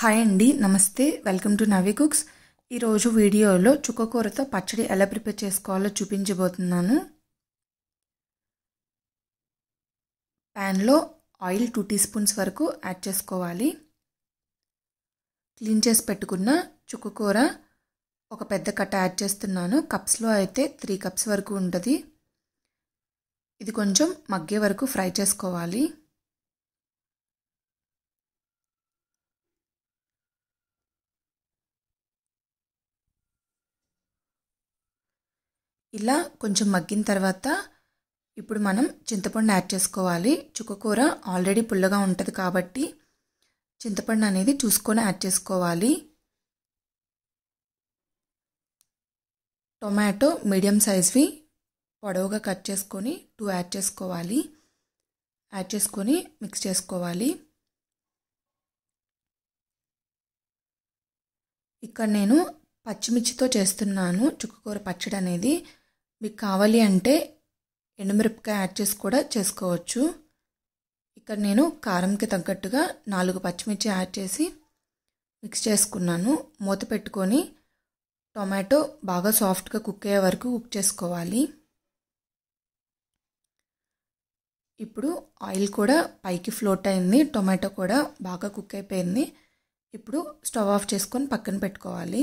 Hi అండి నమస్తే welcome to Navi cooks. ఈరోజు వీడియోలో చుక్కకూరతో పచ్చడి ఎలా ప్రిపేర్ చేసుకోవాలో చూపించబోతున్నాను. ప్యాన్లో ఆయిల్ టూ టీ స్పూన్స్ వరకు యాడ్ చేసుకోవాలి. క్లీన్ చేసి పెట్టుకున్న చుక్కకూర ఒక పెద్ద కట్ట యాడ్ చేస్తున్నాను. కప్స్లో అయితే త్రీ కప్స్ వరకు ఉంటుంది. ఇది కొంచెం మగ్గే వరకు ఫ్రై చేసుకోవాలి. ఇలా కొంచెం మగ్గిన తర్వాత ఇప్పుడు మనం చింతపండు యాడ్ చేసుకోవాలి. చుక్కకూర ఆల్రెడీ పుల్లగా ఉంటుంది కాబట్టి చింతపండు అనేది చూసుకొని యాడ్ చేసుకోవాలి. టొమాటో మీడియం సైజ్వి పొడవుగా కట్ చేసుకొని టూ యాడ్ చేసుకోవాలి. యాడ్ చేసుకొని మిక్స్ చేసుకోవాలి. ఇక్కడ నేను పచ్చిమిర్చితో చేస్తున్నాను. చుక్కకూర పచ్చడి అనేది మీకు కావాలి అంటే ఎండుమిరపకాయ యాడ్ చేసి కూడా చేసుకోవచ్చు. ఇక్కడ నేను కారంకి తగ్గట్టుగా నాలుగు పచ్చిమిర్చి యాడ్ చేసి మిక్స్ చేసుకున్నాను. మూత పెట్టుకొని టొమాటో బాగా సాఫ్ట్గా కుక్ అయ్యే వరకు కుక్ చేసుకోవాలి. ఇప్పుడు ఆయిల్ కూడా పైకి ఫ్లోట్ అయింది. టొమాటో కూడా బాగా కుక్ అయిపోయింది. ఇప్పుడు స్టవ్ ఆఫ్ చేసుకొని పక్కన పెట్టుకోవాలి.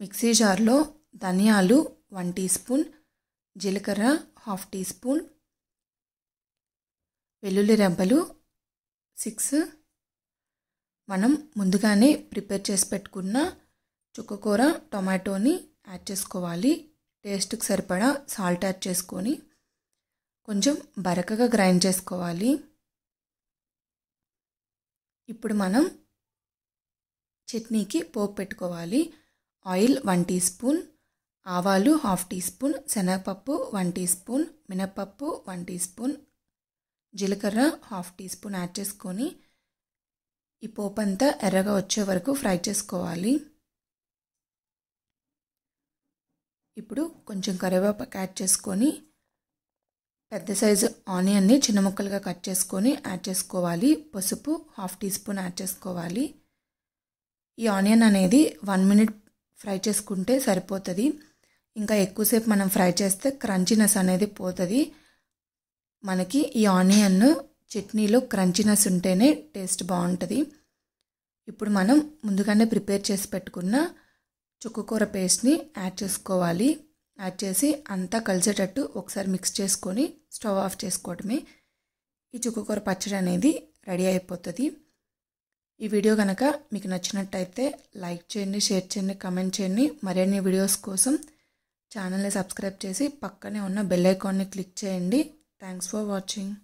మిక్సీ జార్లో ధనియాలు వన్ టీ స్పూన్ జీలకర్ర హాఫ్ టీ స్పూన్ వెల్లుల్లి రెబ్బలు సిక్స్. మనం ముందుగానే ప్రిపేర్ చేసి పెట్టుకున్న చుక్కకూర టొమాటోని యాడ్ చేసుకోవాలి. టేస్ట్కి సరిపడా సాల్ట్ యాడ్ చేసుకొని కొంచెం బరకగా గ్రైండ్ చేసుకోవాలి. ఇప్పుడు మనం చట్నీకి పోపు పెట్టుకోవాలి. ఆయిల్ వన్ టీ స్పూన్ ఆవాలు హాఫ్ టీ స్పూన్ శనగపప్పు వన్ టీ స్పూన్ మినప్పప్పు వన్ టీ స్పూన్ జీలకర్ర హాఫ్ టీ స్పూన్ యాడ్ చేసుకొని ఈ పోపు అంతా ఎర్రగా వచ్చే వరకు ఫ్రై చేసుకోవాలి. ఇప్పుడు కొంచెం కరివేపాకు యాడ్ చేసుకొని పెద్ద సైజు ఆనియన్ని చిన్న ముక్కలుగా కట్ చేసుకొని యాడ్ చేసుకోవాలి. పసుపు హాఫ్ టీ స్పూన్ యాడ్ చేసుకోవాలి. ఈ ఆనియన్ అనేది వన్ మినిట్ ఫ్రై చేసుకుంటే సరిపోతుంది. ఇంకా ఎక్కువసేపు మనం ఫ్రై చేస్తే క్రంచినెస్ అనేది పోతుంది. మనకి ఈ ఆనియన్ చట్నీలో క్రంచినెస్ ఉంటేనే టేస్ట్ బాగుంటుంది. ఇప్పుడు మనం ముందుగానే ప్రిపేర్ చేసి పెట్టుకున్న చుక్కకూర పేస్ట్ని యాడ్ చేసుకోవాలి. యాడ్ చేసి అంతా కలిసేటట్టు ఒకసారి మిక్స్ చేసుకొని స్టవ్ ఆఫ్ చేసుకోవడమే. ఈ చుక్కకూర పచ్చడి అనేది రెడీ అయిపోతుంది. ఈ వీడియో కనుక మీకు నచ్చినట్టయితే లైక్ చేయండి షేర్ చేయండి కమెంట్ చేయండి. మరిన్ని వీడియోస్ కోసం ఛానల్ని సబ్స్క్రైబ్ చేసి పక్కనే ఉన్న బెల్ ఐకాన్ని క్లిక్ చేయండి. Thanks for watching